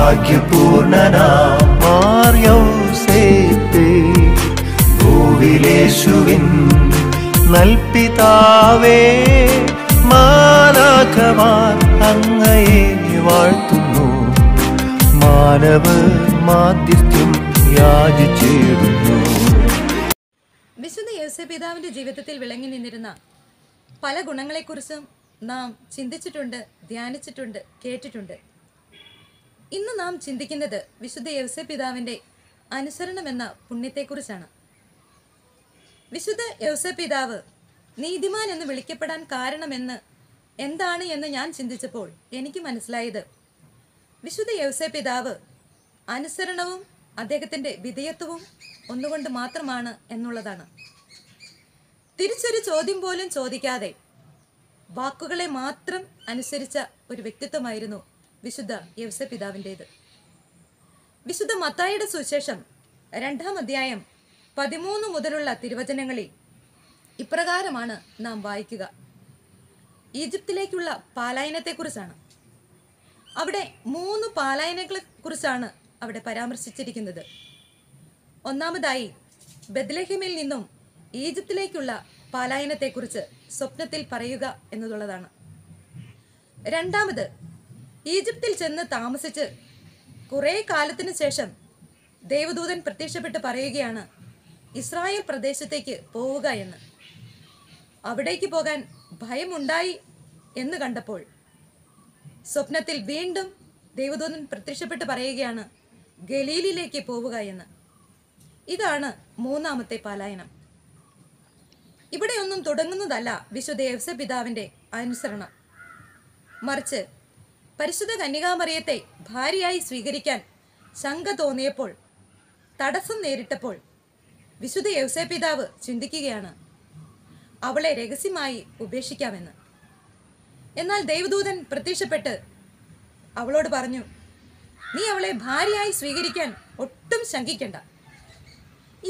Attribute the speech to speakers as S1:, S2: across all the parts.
S1: ഭാഗ്യപൂർണനാം മാറിയൗസേപ്പേ ഭൂവിലേശുവിൻ നൽപിതാവേ മാലാഖമാർ അങ്ങയെ വാഴ്ത്തുന്നു. മാനവ മാധ്യസ്ഥ്യം യാചിച്ചിടുന്നു
S2: വിശുദ്ധ യേശുപിതാവിന്റെ ജീവിതത്തിൽ വിളങ്ങി നിന്നിരുന്ന പല ഗുണങ്ങളെക്കുറിച്ചും നാം ചിന്തിച്ചിട്ടുണ്ട് ധ്യാനിച്ചിട്ടുണ്ട് കേട്ടിട്ടുണ്ട്. ഇന്ന് നാം ചിന്തിക്കുന്നത് വിശുദ്ധ യവസപിതാവിന്റെ അനുസരണം എന്ന പുണ്യത്തെക്കുറിച്ചാണ്. വിശുദ്ധ യവസപിതാവ് നീതിമാൻ എന്ന് വിളിക്കപ്പെടാൻ കാരണമെന്ന് എന്താണ് എന്ന് ഞാൻ ചിന്തിച്ചപ്പോൾ എനിക്ക് മനസ്സിലായത്. വിശുദ്ധ യവസപിതാവ് അനുസരണവും അദ്ദേഹത്തിന്റെ വിധേയത്വവും ഒന്നുകൊണ്ട് മാത്രമാണ് എന്നുള്ളതാണ്. തിരിച്ചൊരു ചോദ്യം പോലും ചോദിക്കാതെ വാക്കുകളെ മാത്രം അനുസരിച്ച ഒരു വ്യക്തിത്വമായിരുന്നു വിശുദ്ധ യവസ പിതാവിന്റേത്. വിശുദ്ധ മത്തായിയുടെ സുശേഷം രണ്ടാം അധ്യായം പതിമൂന്ന് മുതലുള്ള തിരുവചനങ്ങളിൽ ഇപ്രകാരമാണ് നാം വായിക്കുക. ഈജിപ്തിലേക്കുള്ള പാലായനത്തെക്കുറിച്ചാണ്. അവിടെ മൂന്ന് പാലായനങ്ങളെ കുറിച്ചാണ് അവിടെ പരാമർശിച്ചിരിക്കുന്നത്. ഒന്നാമതായി ബദ്ലഹിമിൽ നിന്നും ഈജിപ്തിലേക്കുള്ള പാലായനത്തെക്കുറിച്ച് സ്വപ്നത്തിൽ പറയുക എന്നതുള്ളതാണ് രണ്ടാമത് ഈജിപ്തിൽ ചെന്ന് താമസിച്ച് കുറേ കാലത്തിന് ശേഷം ദേവദൂതൻ പ്രത്യക്ഷപ്പെട്ട് പറയുകയാണ് ഇസ്രായേൽ പ്രദേശത്തേക്ക് പോവുക എന്ന്. അവിടേക്ക് പോകാൻ ഭയമുണ്ടായി എന്ന് കണ്ടപ്പോൾ സ്വപ്നത്തിൽ വീണ്ടും ദേവദൂതൻ പ്രത്യക്ഷപ്പെട്ട് പറയുകയാണ് ഗലീലിലേക്ക് പോവുക എന്ന്. ഇതാണ് മൂന്നാമത്തെ പലായനം. ഇവിടെയൊന്നും തുടങ്ങുന്നതല്ല വിശുദ്ധ യവസ പിതാവിന്റെ അനുസരണം. മറിച്ച് പരിശുദ്ധ കന്യകാമറിയത്തെ ഭാര്യയായി സ്വീകരിക്കാൻ ശങ്ക തോന്നിയപ്പോൾ തടസ്സം നേരിട്ടപ്പോൾ വിശുദ്ധ യൗസേ പിതാവ് ചിന്തിക്കുകയാണ് അവളെ രഹസ്യമായി ഉപേക്ഷിക്കാമെന്ന്. എന്നാൽ ദൈവദൂതൻ പ്രത്യക്ഷപ്പെട്ട് അവളോട് പറഞ്ഞു നീ അവളെ ഭാര്യയായി സ്വീകരിക്കാൻ ഒട്ടും ശങ്കിക്കണ്ട.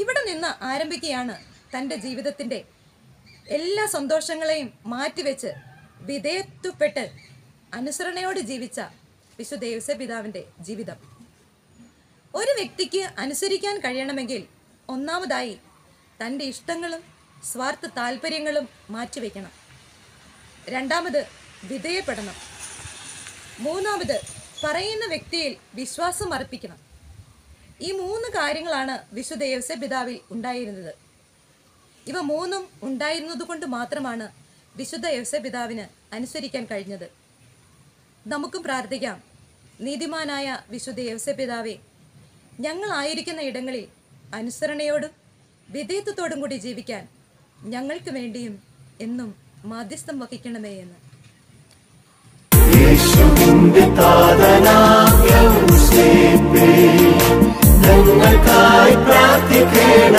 S2: ഇവിടെ നിന്ന് ആരംഭിക്കുകയാണ് തന്റെ ജീവിതത്തിന്റെ എല്ലാ സന്തോഷങ്ങളെയും മാറ്റിവെച്ച് വിധേയത്വപ്പെട്ട് അനുസരണയോട് ജീവിച്ച വിശുദ്ധ യേശുപിതാവിന്റെ ജീവിതം. ഒരു വ്യക്തിക്ക് അനുസരിക്കാൻ കഴിയണമെങ്കിൽ ഒന്നാമതായി തന്റെ ഇഷ്ടങ്ങളും സ്വാർത്ഥ താല്പര്യങ്ങളും മാറ്റിവെക്കണം. രണ്ടാമത് വിധേയപ്പെടണം. മൂന്നാമത് പറയുന്ന വ്യക്തിയിൽ വിശ്വാസം അർപ്പിക്കണം. ഈ മൂന്ന് കാര്യങ്ങളാണ് വിശുദ്ധ പിതാവിൽ ഉണ്ടായിരുന്നത്. ഇവ മൂന്നും ഉണ്ടായിരുന്നത് കൊണ്ട് മാത്രമാണ് വിശുദ്ധ യവസ പിതാവിന് അനുസരിക്കാൻ കഴിഞ്ഞത്. നമുക്കും പ്രാർത്ഥിക്കാം. നീതിമാനായ വിശുദ്ധ യവസ പിതാവെ ഞങ്ങളായിരിക്കുന്ന ഇടങ്ങളിൽ അനുസരണയോടും വിധേയത്വത്തോടും കൂടി ജീവിക്കാൻ ഞങ്ങൾക്ക് വേണ്ടിയും എന്നും മാധ്യസ്ഥം വഹിക്കണമേ എന്ന്.
S1: ഞങ്ങൾക്കായി പ്രാർത്ഥിക്കണമേ